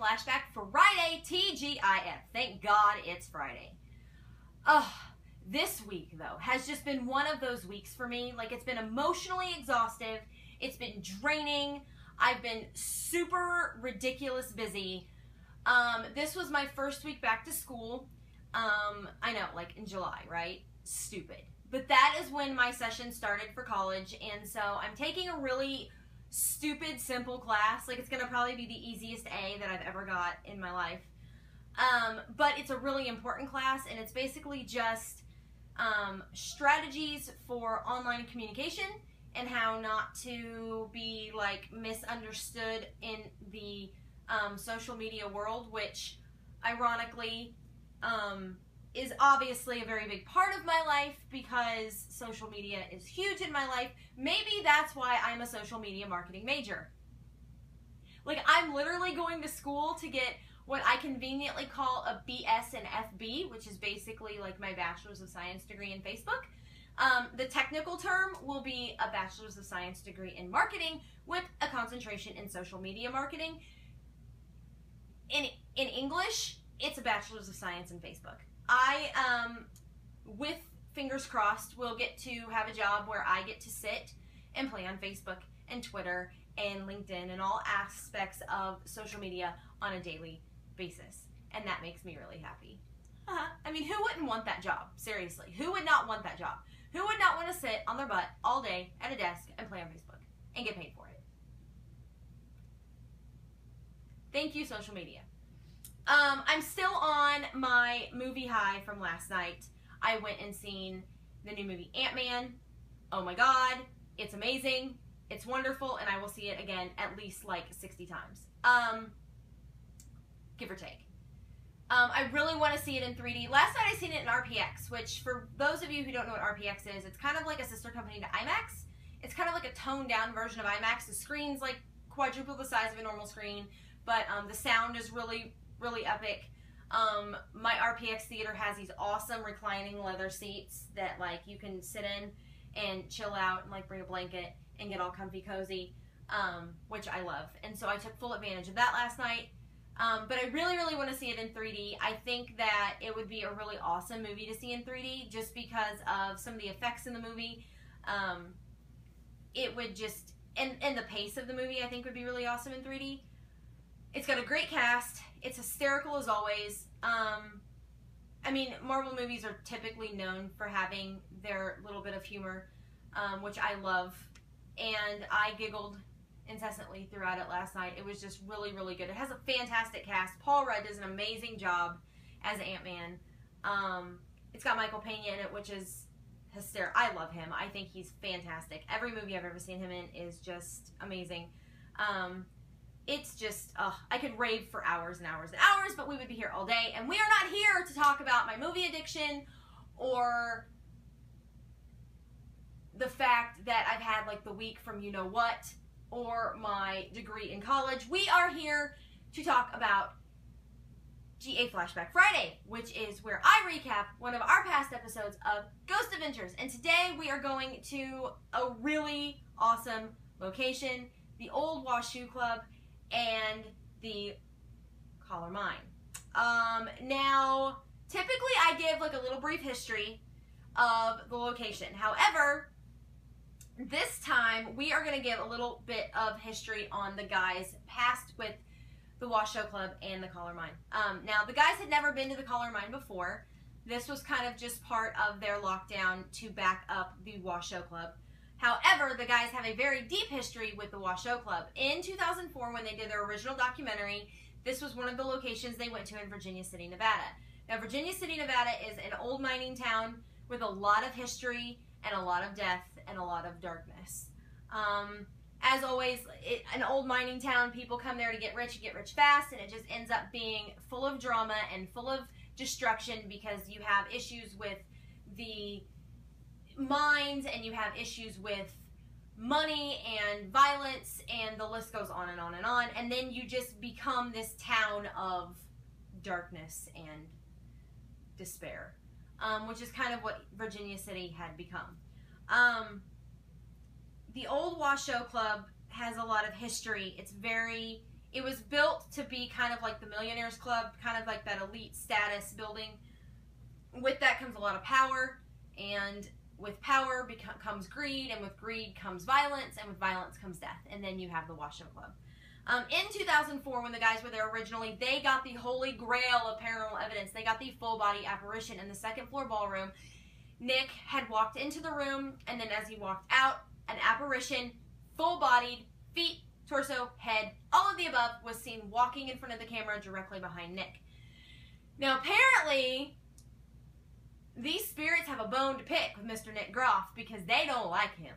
Flashback Friday TGIF. Thank God it's Friday. Ugh, this week, though, has just been one of those weeks for me. Like, it's been emotionally exhaustive, it's been draining. I've been super ridiculous busy. Um, this was my first week back to school. Um, I know, like in July, right? Stupid. But that is when my session started for college, and so I'm taking a really stupid, simple class. Like, it's gonna probably be the easiest A that I've ever got in my life. Um, but it's a really important class, and it's basically just um, strategies for online communication and how not to be like misunderstood in the um, social media world, which ironically um, is obviously a very big part of my life because social media is huge in my life. Maybe that's why I'm a social media marketing major. Like, I'm literally going to school to get what I conveniently call a BS and FB, which is basically like my Bachelor's of Science degree in Facebook. Um, the technical term will be a Bachelor's of Science degree in marketing with a concentration in social media marketing. In, in English, it's a Bachelor's of Science in Facebook. I, um, with fingers crossed, will get to have a job where I get to sit and play on Facebook and Twitter and LinkedIn and all aspects of social media on a daily basis. And that makes me really happy. Uh-huh. I mean, who wouldn't want that job? Seriously. Who would not want that job? Who would not want to sit on their butt all day at a desk and play on Facebook and get paid for it? Thank you, social media. Um, I'm still on my movie high from last night. I went and seen the new movie Ant Man. Oh my god, it's amazing. It's wonderful, and I will see it again at least like 60 times. Um, give or take. Um, I really want to see it in 3D. Last night I seen it in RPX, which for those of you who don't know what RPX is, it's kind of like a sister company to IMAX. It's kind of like a toned down version of IMAX. The screen's like quadruple the size of a normal screen, but um, the sound is really, really epic. Um, my RPX theater has these awesome reclining leather seats that like you can sit in and chill out and like bring a blanket and get all comfy cozy, um, which I love. And so I took full advantage of that last night. Um, but I really, really want to see it in 3D. I think that it would be a really awesome movie to see in 3D just because of some of the effects in the movie. Um, it would just, and, and the pace of the movie I think would be really awesome in 3D. It's got a great cast. It's hysterical as always. Um, I mean, Marvel movies are typically known for having their little bit of humor, um, which I love. And I giggled incessantly throughout it last night. It was just really, really good. It has a fantastic cast. Paul Rudd does an amazing job as Ant Man. Um, it's got Michael Pena in it, which is hysterical. I love him. I think he's fantastic. Every movie I've ever seen him in is just amazing. Um, it's just, I could rave for hours and hours and hours, but we would be here all day. And we are not here to talk about my movie addiction or the fact that I've had like the week from you know what or my degree in college. We are here to talk about GA Flashback Friday, which is where I recap one of our past episodes of Ghost Adventures. And today we are going to a really awesome location, the Old Washoe Club and the Chollar Mine. Um, now, typically I give like a little brief history of the location. However, this time, we are going to give a little bit of history on the guys past with the Washoe Club and the Chollar Mine. Um, now, the guys had never been to the Chollar Mine before. This was kind of just part of their lockdown to back up the Washoe Club. However, the guys have a very deep history with the Washoe Club. In 2004, when they did their original documentary, this was one of the locations they went to in Virginia City, Nevada. Now, Virginia City, Nevada is an old mining town with a lot of history and a lot of death and a lot of darkness. Um, as always, it, an old mining town, people come there to get rich and get rich fast, and it just ends up being full of drama and full of destruction because you have issues with the mines and you have issues with money and violence, and the list goes on and on and on. And then you just become this town of darkness and despair, um, which is kind of what Virginia City had become. Um, the old Washoe Club has a lot of history. It's very It was built to be kind of like the Millionaires Club, kind of like that elite status building. With that comes a lot of power, and with power comes greed, and with greed comes violence, and with violence comes death. And then you have the Washoe Club. Um, in 2004, when the guys were there originally, they got the holy grail of paranormal evidence. They got the full body apparition in the second floor ballroom. Nick had walked into the room, and then as he walked out, an apparition, full bodied, feet, torso, head, all of the above, was seen walking in front of the camera directly behind Nick. Now, apparently, these spirits have a bone to pick with Mr. Nick Groff because they don't like him.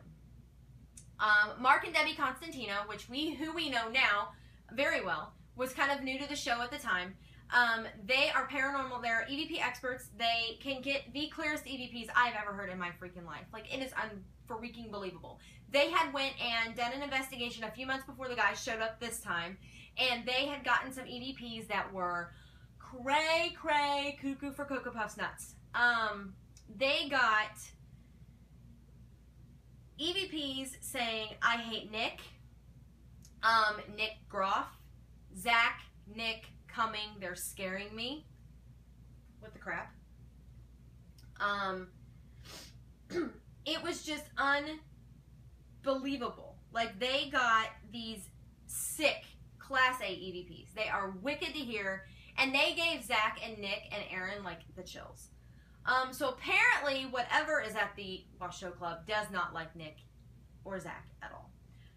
Um, Mark and Debbie Constantino, which we who we know now very well, was kind of new to the show at the time. Um, they are paranormal. They're EVP experts. They can get the clearest EVPs I've ever heard in my freaking life. Like it is unfreaking believable. They had went and done an investigation a few months before the guys showed up this time, and they had gotten some EVPs that were cray cray cuckoo for Cocoa Puffs nuts. Um, they got EVPs saying, I hate Nick, um, Nick Groff, Zach, Nick, coming, they're scaring me. What the crap? Um, it was just unbelievable. Like, they got these sick Class A EVPs. They are wicked to hear, and they gave Zach and Nick and Aaron, like, the chills. Um, so apparently, whatever is at the Washoe Club does not like Nick or Zach at all,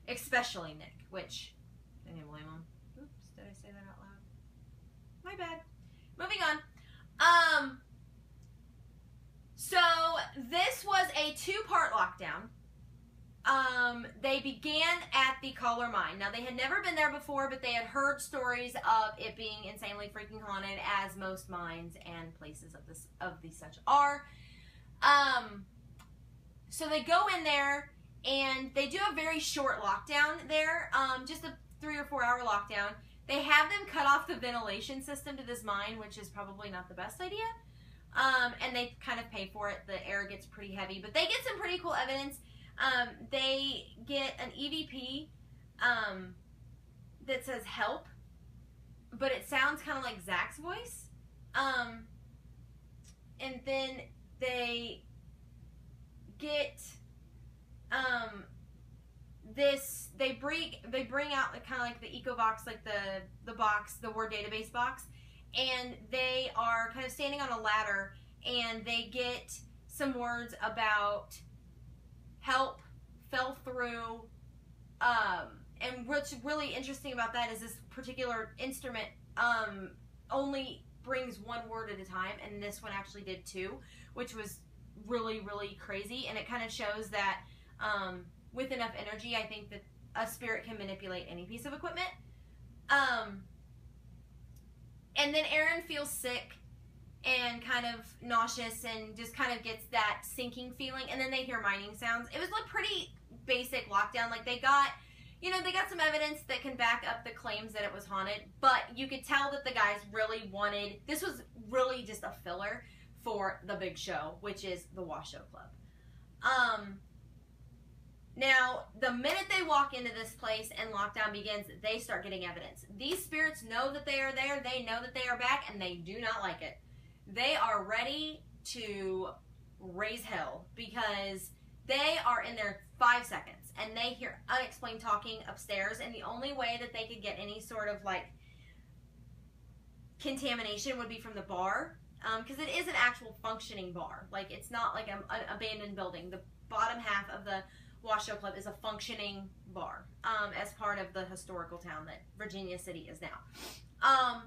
especially Nick. Which I didn't blame him. Oops, did I say that out loud? My bad. Moving on. Um. So this was a two-part lockdown. Um, they began at the Chollar Mine. Now, they had never been there before, but they had heard stories of it being insanely freaking haunted, as most mines and places of this of these such are. Um, so they go in there and they do a very short lockdown there, um, just a three or four hour lockdown. They have them cut off the ventilation system to this mine, which is probably not the best idea. Um, and they kind of pay for it. The air gets pretty heavy, but they get some pretty cool evidence um, they get an EVP um, that says help, but it sounds kind of like Zach's voice. Um, and then they get um, this. They bring they bring out kind of like the EchoVox, like the the box, the word database box, and they are kind of standing on a ladder, and they get some words about help fell through. Um, and what's really interesting about that is this particular instrument um, only brings one word at a time, and this one actually did two, which was really, really crazy. And it kind of shows that um, with enough energy, I think that a spirit can manipulate any piece of equipment. Um, and then Aaron feels sick and kind of nauseous and just kind of gets that sinking feeling. And then they hear mining sounds. It was like pretty basic lockdown. Like they got, you know, they got some evidence that can back up the claims that it was haunted. But you could tell that the guys really wanted. This was really just a filler for the big show, which is the Washoe Club. Um. Now, the minute they walk into this place and lockdown begins, they start getting evidence. These spirits know that they are there, they know that they are back, and they do not like it they are ready to raise hell because they are in there five seconds and they hear unexplained talking upstairs. And the only way that they could get any sort of like contamination would be from the bar because um, it is an actual functioning bar. Like it's not like an abandoned building. The bottom half of the washoe club is a functioning bar um, as part of the historical town that virginia city is now. Um,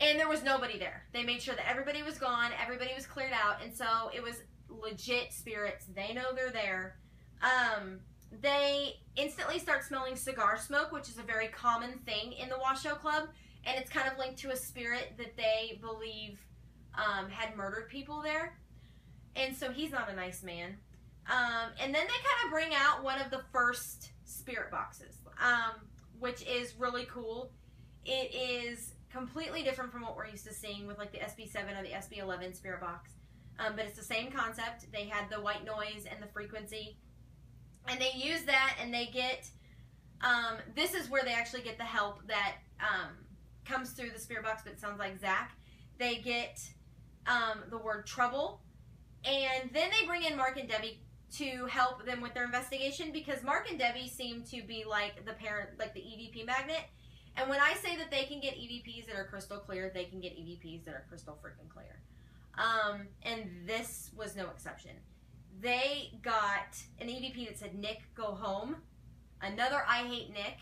and there was nobody there. They made sure that everybody was gone, everybody was cleared out, and so it was legit spirits. They know they're there. Um, they instantly start smelling cigar smoke, which is a very common thing in the Washoe Club, and it's kind of linked to a spirit that they believe um, had murdered people there. And so he's not a nice man. Um, and then they kind of bring out one of the first spirit boxes, um, which is really cool. It is completely different from what we're used to seeing with like the SB7 or the SB11 Spirit Box. Um, but it's the same concept. They had the white noise and the frequency, and they use that and they get Um, this is where they actually get the help that um, comes through the spirit box, but it sounds like Zach. They get um, the word trouble, and then they bring in Mark and Debbie to help them with their investigation because Mark and Debbie seem to be like the parent, like the EVP magnet. And when I say that they can get EVPs that are crystal clear, they can get EVPs that are crystal freaking clear. Um, and this was no exception. They got an EVP that said, Nick, go home. Another, I hate Nick.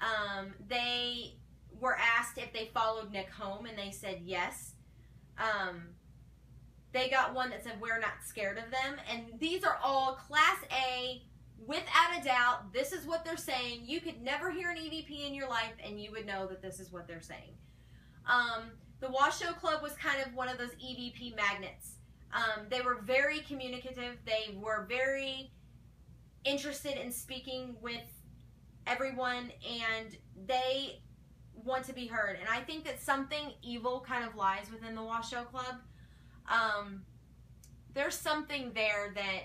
Um, they were asked if they followed Nick home, and they said yes. Um, they got one that said, We're not scared of them. And these are all Class A, without a doubt. This is what they're saying. You could never hear an EVP in your life, and you would know that this is what they're saying. Um, the Washoe Club was kind of one of those EVP magnets. Um, they were very communicative. They were very interested in speaking with everyone, and they want to be heard. And I think that something evil kind of lies within the Washoe Club. Um, there's something there that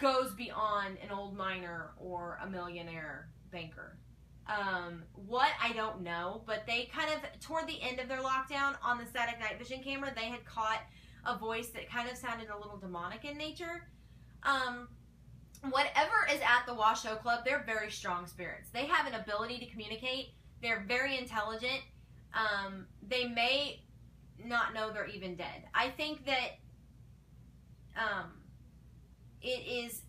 goes beyond an old miner or a millionaire banker. Um, what I don't know, but they kind of toward the end of their lockdown on the static night vision camera, they had caught a voice that kind of sounded a little demonic in nature. Um, whatever is at the Washoe Club, they're very strong spirits. They have an ability to communicate. They're very intelligent. Um, they may not know they're even dead. I think that um, it is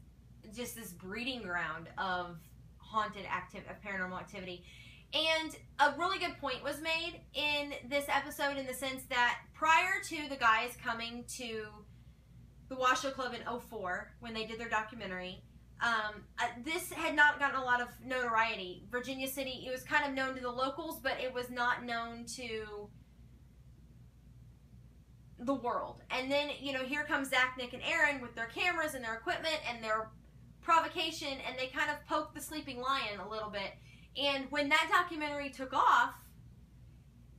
just this breeding ground of haunted active of paranormal activity. And a really good point was made in this episode in the sense that prior to the guys coming to the Washoe Club in 04 when they did their documentary, um, uh, this had not gotten a lot of notoriety. Virginia City, it was kind of known to the locals, but it was not known to the world. And then, you know, here comes Zach, Nick, and Aaron with their cameras and their equipment and their provocation, and they kind of poke the sleeping lion a little bit. And when that documentary took off,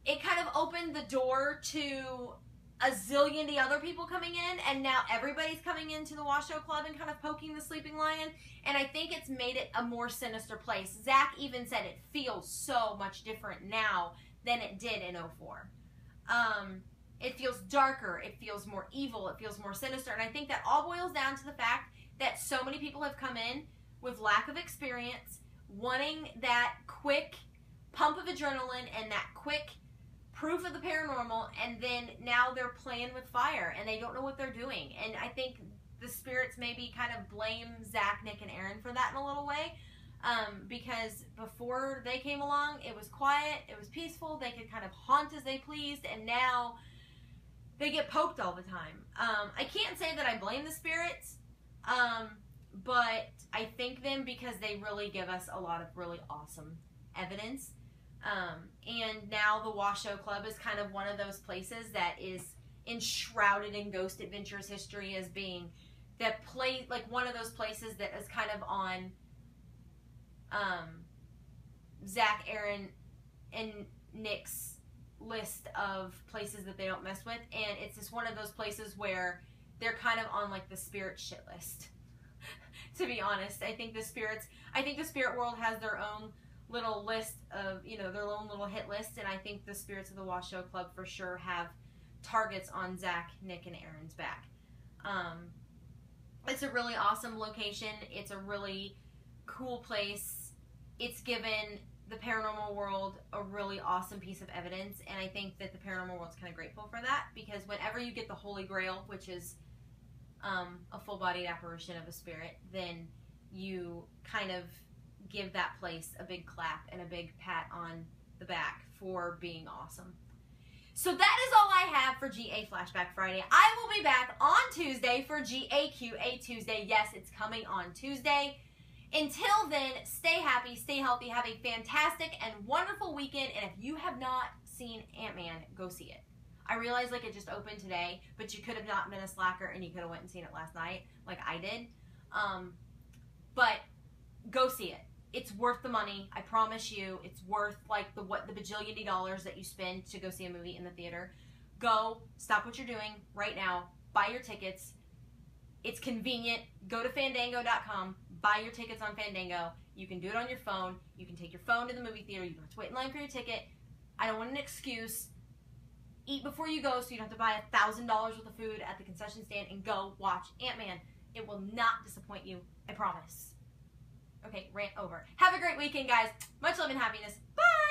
it kind of opened the door to a zillion the other people coming in, and now everybody's coming into the Washoe Club and kind of poking the sleeping lion. And I think it's made it a more sinister place. Zach even said it feels so much different now than it did in 04. Um, it feels darker, it feels more evil, it feels more sinister. And I think that all boils down to the fact that so many people have come in with lack of experience, wanting that quick pump of adrenaline and that quick proof of the paranormal, and then now they're playing with fire and they don't know what they're doing. And I think the spirits maybe kind of blame Zach, Nick, and Aaron for that in a little way. Um, because before they came along, it was quiet, it was peaceful, they could kind of haunt as they pleased, and now they get poked all the time. Um, I can't say that I blame the spirits um, but I thank them because they really give us a lot of really awesome evidence. Um, and now the Washoe Club is kind of one of those places that is enshrouded in Ghost Adventures history as being that place, like one of those places that is kind of on um, Zach, Aaron, and Nick's list of places that they don't mess with. And it's just one of those places where they're kind of on like the spirit shit list. to be honest, I think the spirits, I think the spirit world has their own little list of, you know, their own little hit list, and I think the spirits of the Washoe Club for sure have targets on Zach, Nick, and Aaron's back. Um, it's a really awesome location. It's a really cool place. It's given the paranormal world a really awesome piece of evidence, and I think that the paranormal world's kind of grateful for that because whenever you get the Holy Grail, which is um, a full bodied apparition of a spirit, then you kind of give that place a big clap and a big pat on the back for being awesome. So that is all I have for GA Flashback Friday. I will be back on Tuesday for GAQA Tuesday. Yes, it's coming on Tuesday. Until then, stay happy, stay healthy, have a fantastic and wonderful weekend. And if you have not seen Ant Man, go see it. I realize like it just opened today, but you could have not been a slacker and you could have went and seen it last night, like I did. Um, but go see it. It's worth the money. I promise you, it's worth like the what the bajillion dollars that you spend to go see a movie in the theater. Go, stop what you're doing right now. Buy your tickets. It's convenient. Go to fandango.com, buy your tickets on Fandango, You can do it on your phone. You can take your phone to the movie theater. You don't have to wait in line for your ticket. I don't want an excuse. Eat before you go so you don't have to buy a $1,000 worth of food at the concession stand and go watch Ant Man. It will not disappoint you. I promise. Okay, rant over. Have a great weekend, guys. Much love and happiness. Bye!